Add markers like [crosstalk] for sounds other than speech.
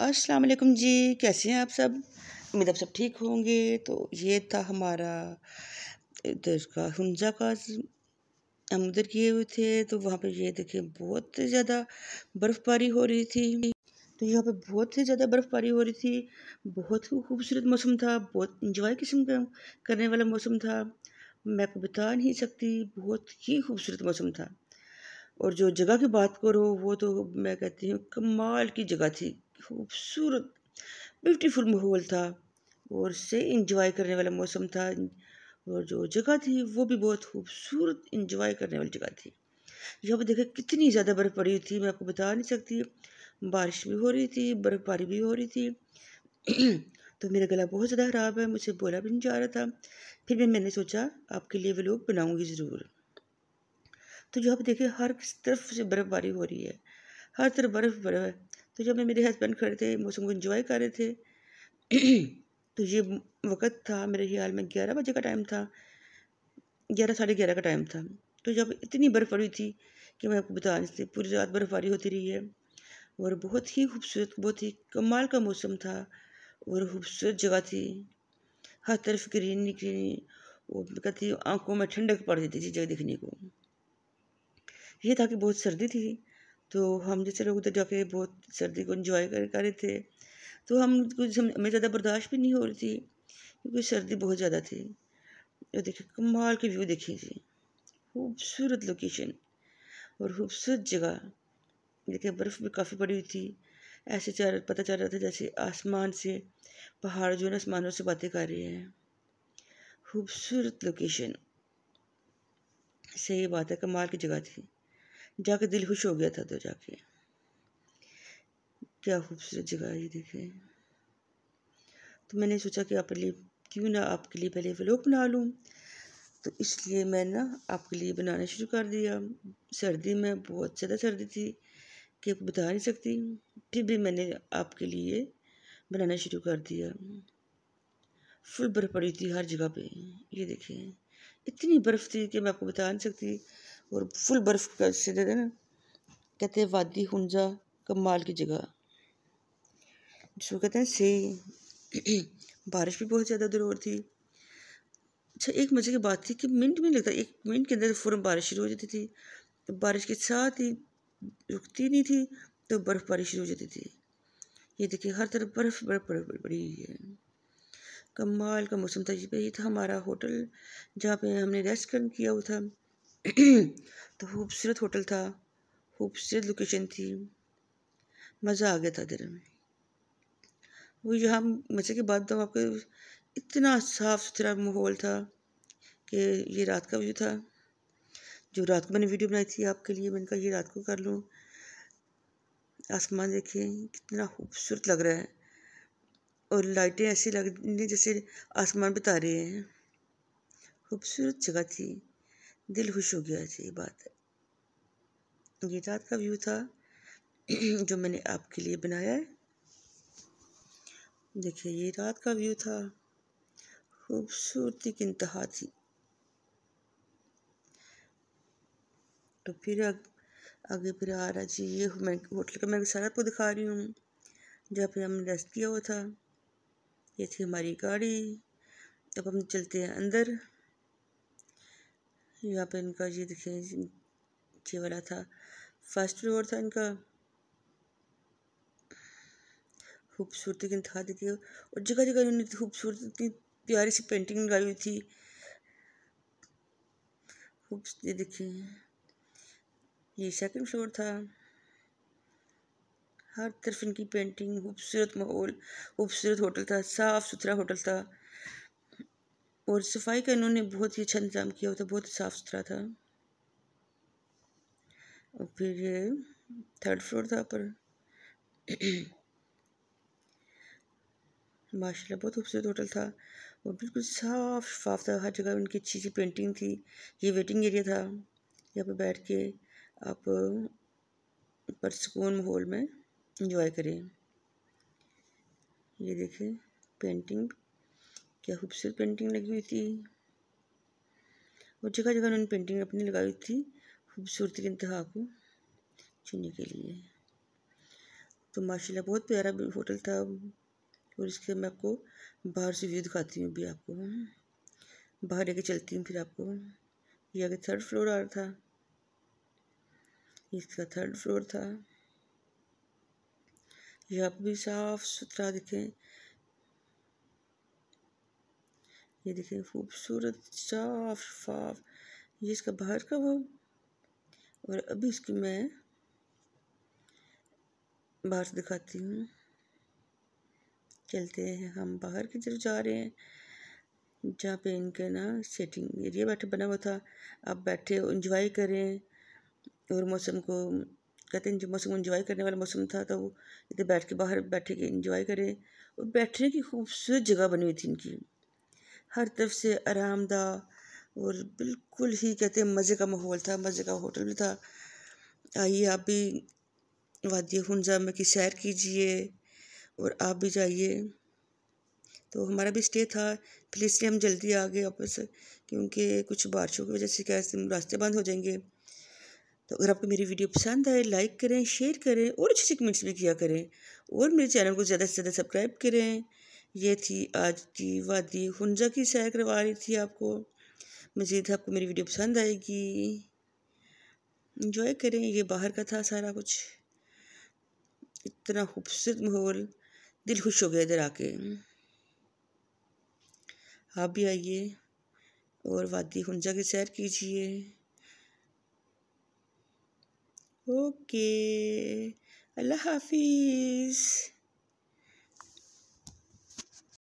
अस्सलाम वालेकुम जी, कैसे हैं आप सब? उम्मीद आप सब ठीक होंगे। तो ये था हमारा, इधर का हंजा का हम उधर किए हुए थे तो वहाँ पे ये देखें बहुत ज़्यादा बर्फ़बारी हो रही थी। तो यहाँ पे बहुत ही ज़्यादा बर्फ़बारी हो रही थी। बहुत ही खूबसूरत मौसम था, बहुत इंजॉय किस्म का करने वाला मौसम था। मैं आपको बता नहीं सकती, बहुत ही खूबसूरत मौसम था। और जो जगह की बात करो, वो तो मैं कहती हूँ कमाल की जगह थी। खूबसूरत, ब्यूटीफुल माहौल था और से इंजॉय करने वाला मौसम था। और जो जगह थी, वो भी बहुत खूबसूरत इंजॉय करने वाली जगह थी। यहाँ पर देखा कितनी ज़्यादा बर्फ़ पड़ी हुई थी, मैं आपको बता नहीं सकती। बारिश भी हो रही थी, बर्फ़बारी भी हो रही थी। [clears throat] तो मेरा गला बहुत ज़्यादा ख़राब है मुझे बोला भी नहीं जा रहा था। फिर भी मैंने सोचा, आपके लिए वो लोग बनाऊँगी ज़रूर। तो यहाँ पर देखिए हर तरफ़ से बर्फ़बारी हो रही है, हर तरफ़ बर्फ़ बर्फ़ तो जब मैं मेरे हस्बैंड खड़े थे मौसम को इन्जॉय कर रहे थे। [clears throat] तो ये वक्त था, मेरे ख्याल में ग्यारह बजे का टाइम था। ग्यारह, साढ़े ग्यारह का टाइम था। तो जब इतनी बर्फ़ पड़ी थी कि मैं आपको बता नहीं सकती, पूरी रात बर्फ़बारी होती रही है। और बहुत ही खूबसूरत, बहुत ही कमाल का मौसम था और खूबसूरत जगह थी। हर तरफ़ ग्रीन ग्रीन वो कहती आँखों में ठंडक पड़ जाती थी जगह देखने को। ये था कि बहुत सर्दी थी तो हम जैसे लोग उधर जाके बहुत सर्दी को इन्जॉय कर कर रहे थे तो हम कुछ हमें ज़्यादा बर्दाश्त भी नहीं हो रही थी, क्योंकि सर्दी बहुत ज़्यादा थी। और देखिए, कमाल के व्यू देखिए जी। खूबसूरत लोकेशन और खूबसूरत जगह। देखिए, बर्फ़ भी काफ़ी पड़ी हुई थी। ऐसे चार, पता चल रहा था जैसे आसमान से, पहाड़ जो है आसमानों से बातें कर रहे हैं। खूबसूरत लोकेशन सही बात है, कमाल की जगह थी। जाके दिल खुश हो गया था तो जाके। क्या खूबसूरत जगह ये देखें। तो मैंने सोचा कि आपके लिए क्यों ना आपके लिए पहले व्लॉग बना लूँ। तो इसलिए मैं ना आपके लिए बनाना शुरू कर दिया। सर्दी में बहुत ज़्यादा सर्दी थी कि बता नहीं सकती। फिर भी मैंने आपके लिए बनाना शुरू कर दिया। फुल बर्फ़ पड़ी थी हर जगह पे, ये देखें। इतनी बर्फ़ थी कि मैं आपको बता नहीं सकती। और फुल बर्फ़ से देते ना, कहते हैं वादी हुंजा कमाल की जगह। जिसको कहते हैं सही [clears throat] बारिश भी बहुत ज़्यादा उधर और थी। अच्छा एक मज़े की बात थी कि मिनट में लगता, एक मिनट के अंदर फ़ौरन बारिश शुरू हो जाती थी। तो बारिश के साथ ही रुकती नहीं थी तो बर्फ़बारी शुरू हो जाती थी। ये देखिए, हर तरफ़ बर्फ़ बर्फ़ पड़ी हुई है कमाल का मौसम था, ये था हमारा होटल, जहाँ पे हमने रेस्ट कर किया हुआ था। [clears throat] तो खूबसूरत होटल था, खूबसूरत लोकेशन थी। मज़ा आ गया था इधर वो यहाँ मज़े के बाद तो आपको इतना साफ़ सुथरा माहौल था कि ये रात का व्यू था। जो रात को मैंने वीडियो बनाई थी आपके लिए, मैंने कहा, ये रात को कर लूँ। आसमान देखें कितना खूबसूरत लग रहा है। और लाइटें ऐसी लग रही जैसे आसमान बता रहे हैं। खूबसूरत जगह थी। दिल खुश हो गया ऐसी ये बात है। ये रात का व्यू था [clears throat] जो मैंने आपके लिए बनाया है। देखिए ये रात का व्यू था खूबसूरती की इंतहा थी। तो फिर आग, आगे फिर आ रहा जी ये मैं होटल का मैं सारा आपको दिखा रही हूँ जहाँ पे हमने रेस्ट किया हुआ था। ये थी हमारी गाड़ी। अब हम चलते हैं अंदर। यहाँ पे इनका ये देखें ये वाला था। फ़र्स्ट फ्लोर था इनका। खूबसूरती की इंतहा देखिए। और जगह जगह इन्होंने खूबसूरत, इतनी प्यारी सी पेंटिंग लगाई हुई थी। खूब, ये देखिए। ये सेकंड फ्लोर था। हर तरफ़ इनकी पेंटिंग खूबसूरत माहौल, खूबसूरत होटल था साफ़ सुथरा होटल था। और सफ़ाई का इन्होंने बहुत ही अच्छा इंतज़ाम किया होता, बहुत साफ़ सुथरा था। और फिर ये थर्ड फ्लोर था पर। [clears throat] माशाल्लाह, बहुत खूबसूरत होटल था और बिल्कुल साफ़ शफाफ था। हर जगह उनकी अच्छी अच्छी पेंटिंग थी। ये वेटिंग एरिया था। यहाँ पर बैठ के आप पर सुकून माहौल में इंजॉय करें। ये देखें पेंटिंग क्या खूबसूरत पेंटिंग लगी हुई थी। और जगह जगह उन्होंने पेंटिंग अपनी लगाई थी खूबसूरती के इंतहा को चुनने के लिए। तो माशाल्लाह बहुत प्यारा होटल था और इसके मैं आपको बाहर से व्यू दिखाती हूँ अभी आपको। बाहर लेके चलती हूँ फिर आपको। ये आगे थर्ड फ्लोर आ रहा था। इसका थर्ड फ्लोर था। यहाँ आप भी साफ़ सुथरा दिखें। ये देखें खूबसूरत साफ़ शफाफ ये इसका बाहर का वो और अभी इसकी मैं बाहर से दिखाती हूँ। चलते हैं, हम बाहर की तरफ़ जा रहे हैं, जहाँ पे इनके ना सेटिंग एरिया बैठे, बना हुआ था। आप बैठे इंजॉय करें। और मौसम को, कहते हैं जो मौसम इंजॉय करने वाला मौसम था तो वो इधर बैठ के बाहर बैठे के इंजॉय करें। और बैठने की खूबसूरत जगह बनी हुई थी इनकी। हर तरफ़ से आरामदा और बिल्कुल ही कहते हैं मज़े का माहौल था, मज़े का होटल भी था। आइए आप भी वादी हंजा में की सैर कीजिए और आप भी जाइए। तो हमारा भी स्टे था, फिर इसलिए हम जल्दी आ गए वापस, क्योंकि कुछ बारिशों की वजह से क्या रास्ते बंद हो जाएँगे। तो अगर आपको मेरी वीडियो पसंद आए लाइक करें शेयर करें और अच्छे अच्छे कमेंट्स भी किया करें। और मेरे चैनल को ज़्यादा से ज़्यादा सब्सक्राइब करें। ये थी आज की वादी हंजा की सैर करवा रही थी आपको। मज़ीद आपको मेरी वीडियो पसंद आएगी। इंजॉय करें, ये बाहर का था सारा कुछ। इतना खूबसूरत माहौल, दिल खुश हो गया इधर आके। आप भी आइए और वादी हंजा की सैर कीजिए। ओके, अल्लाह हाफिज़।